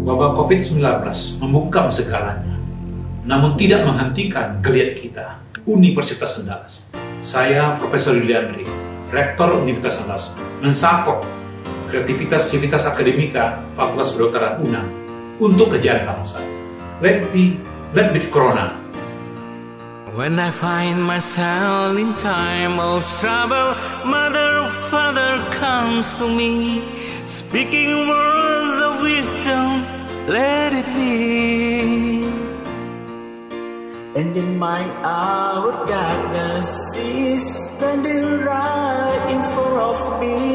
Wabah COVID-19 membungkam segalanya, namun tidak menghentikan geliat kita, Universitas Andalas. Saya, Profesor Yuliandri, Rektor Universitas Andalas, mensupport kreativitas-sivitas akademika Fakultas Kedokteran UNAM untuk kejayaan bangsa. Let be, let be Corona. When I find myself in time of trouble, Mother, Father comes to me, speaking words of wisdom, let it be. And in my hour of darkness, she's standing right in front of me,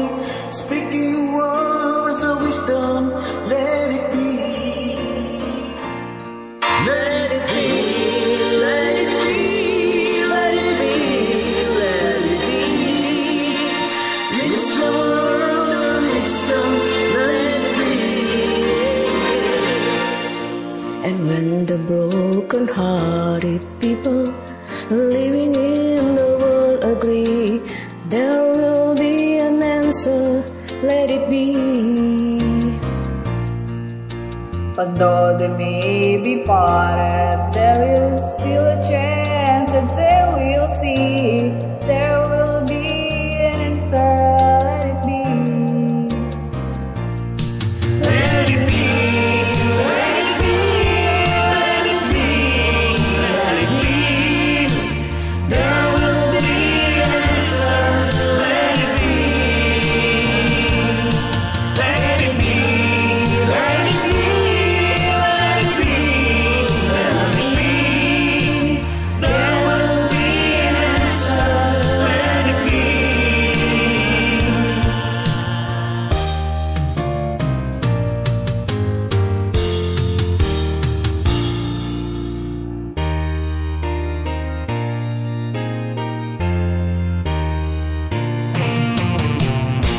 people living in the world agree, there will be an answer, let it be. But though they may be parted, there is still a chance that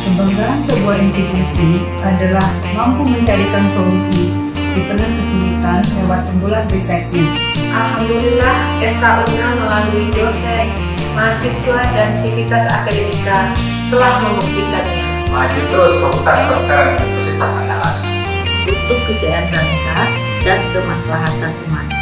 Kebanggaan sebuah institusi adalah mampu mencarikan solusi di tengah kesulitan lewat unggulan risetnya. Alhamdulillah, FK UNA melalui dosen, mahasiswa, dan sivitas akademika telah membuktikannya. Maju terus Fakultas Kedokteran Universitas Andalas. untuk kejayaan bangsa dan kemaslahatan umat.